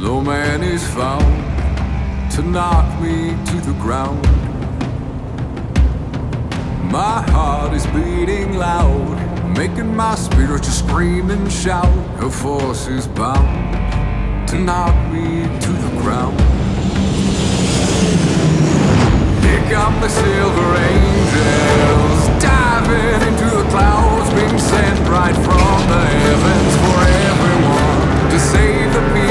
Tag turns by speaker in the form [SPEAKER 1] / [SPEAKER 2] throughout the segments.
[SPEAKER 1] No man is found to knock me to the ground. My heart is beating loud, making my spirit to scream and shout. A force is bound to knock me to the ground. Here come the silver angels, diving into the clouds, being sent right from the heavens for everyone to save the peace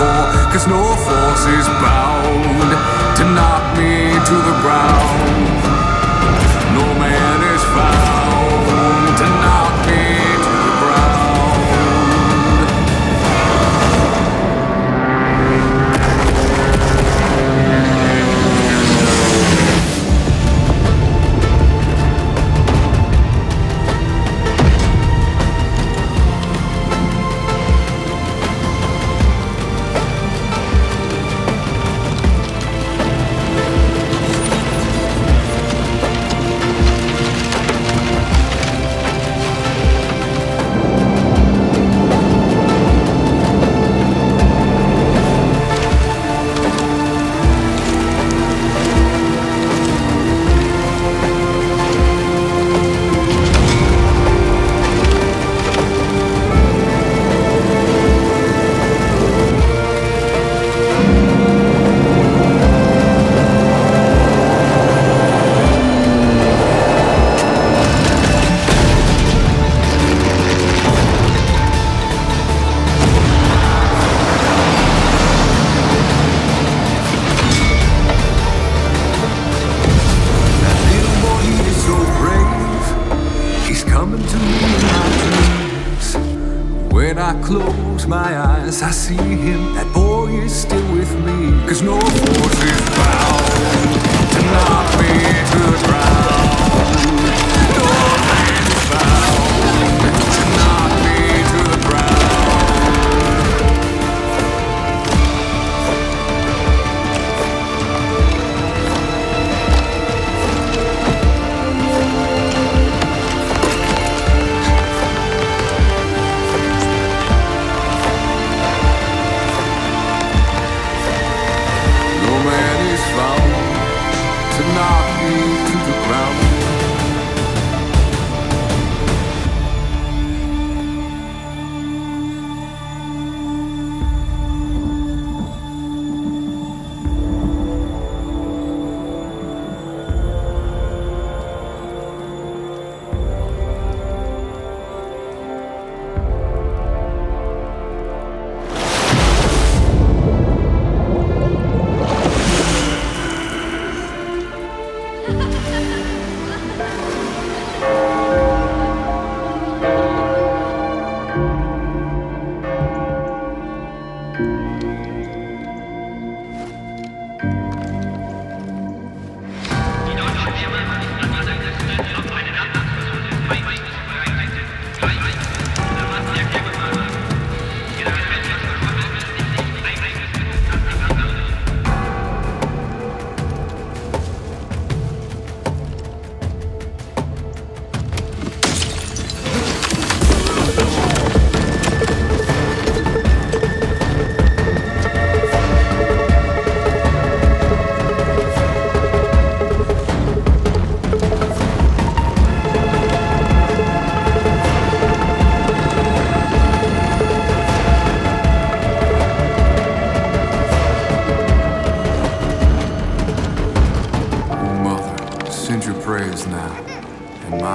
[SPEAKER 1] for. Cause no force is bound to knock me to the ground. No man That boy is still with me. Cause no force is bound to knock me to the ground.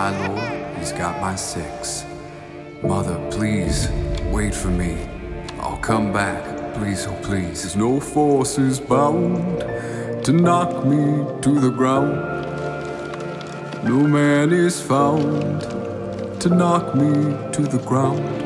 [SPEAKER 1] My Lord, he's got my six. Mother, please, wait for me. I'll come back. Please, oh please. There's no force is bound to knock me to the ground. No man is found to knock me to the ground.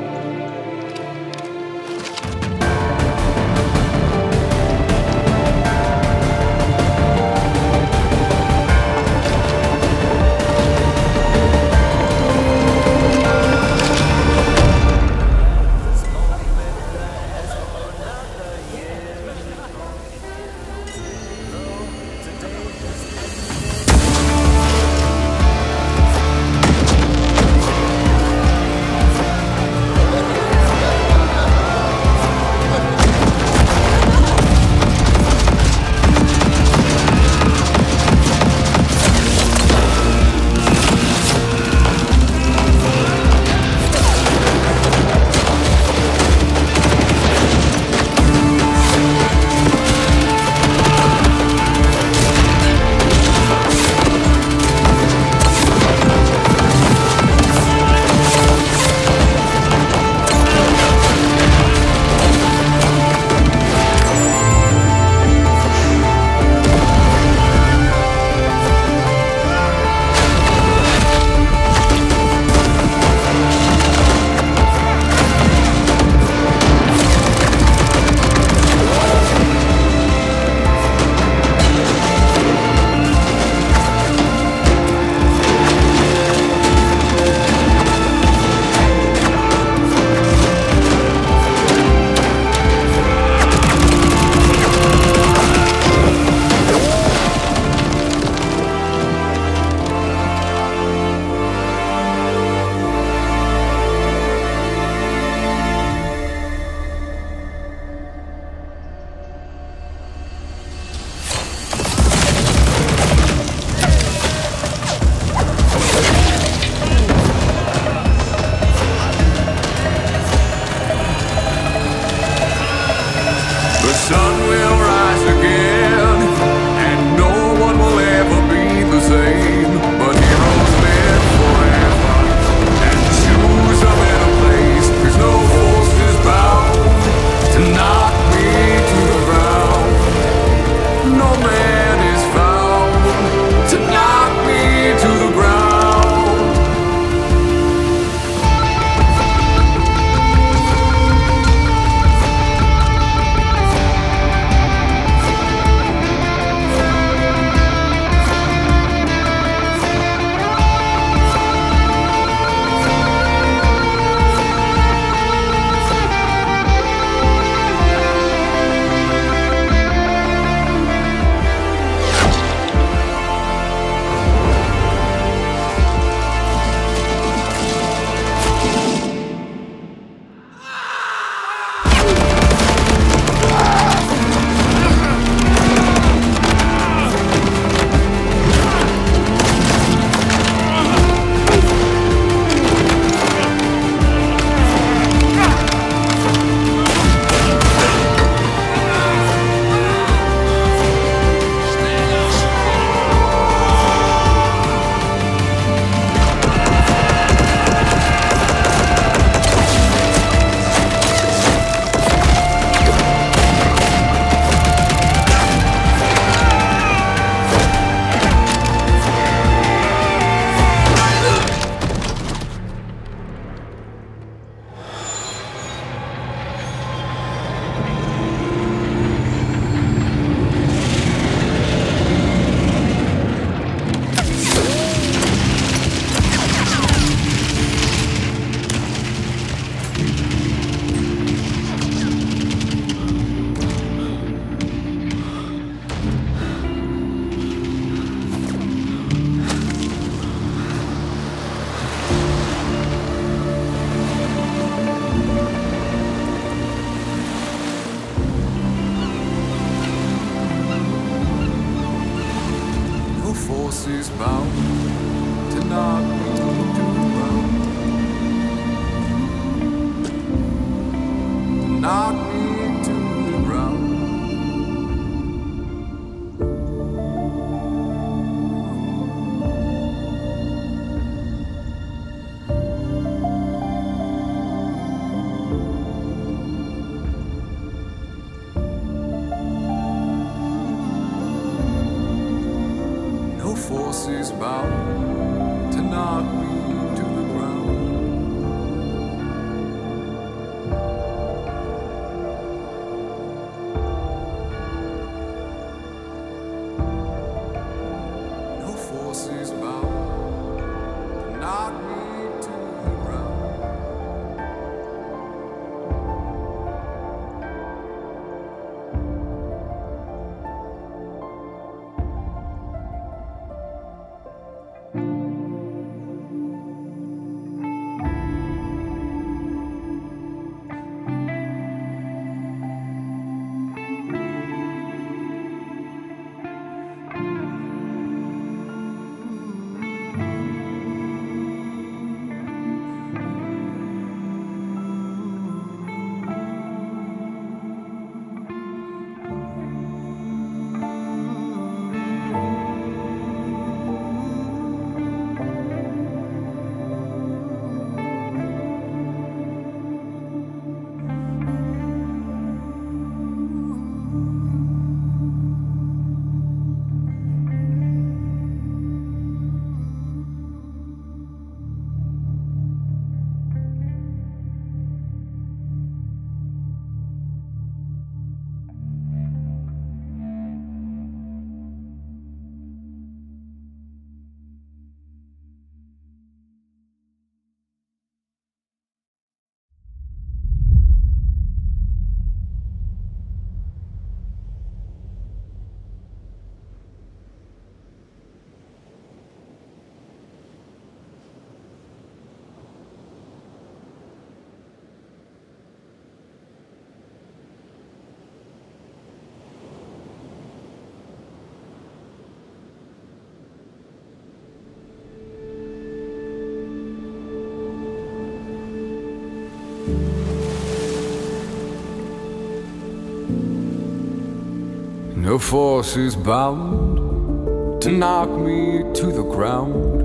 [SPEAKER 1] No force is bound to knock me to the ground.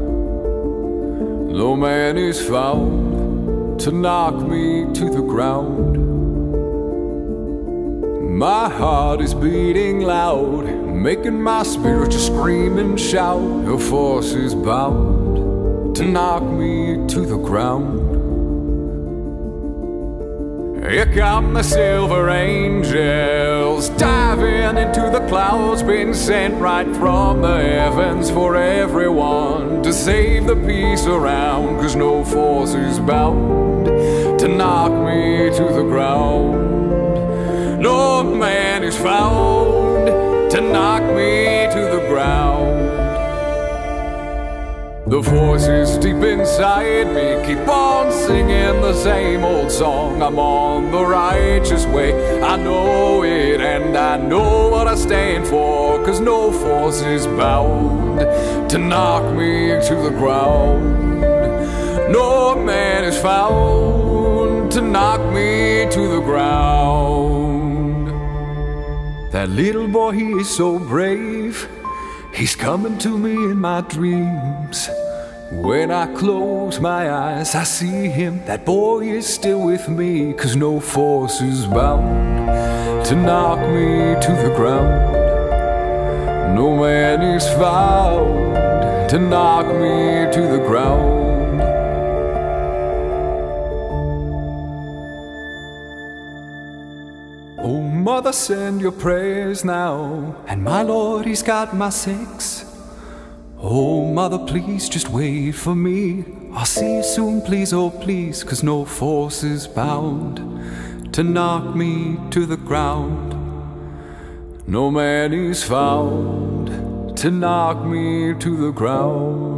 [SPEAKER 1] No man is found to knock me to the ground. My heart is beating loud, making my spirit just scream and shout. No force is bound to knock me to the ground. Here come the silver angels into the clouds, been sent right from the heavens for everyone to save the peace around. Cause no force is bound to knock me to the ground. No man is found to knock me to the ground. The voices deep inside me keep on singing the same old song. I'm on the righteous way, I know it, I know what I stand for. Cause no force is bound to knock me to the ground. No man is found to knock me to the ground. That little boy, he is so brave. He's coming to me in my dreams. When I close my eyes, I see him. That boy is still with me, cause no force is bound to knock me to the ground. No man is found to knock me to the ground. Oh, mother, send your prayers now. And my Lord, he's got my six. Oh, mother, please just wait for me. I'll see you soon, please, oh, please, cause no force is bound to knock me to the ground. No man is found to knock me to the ground.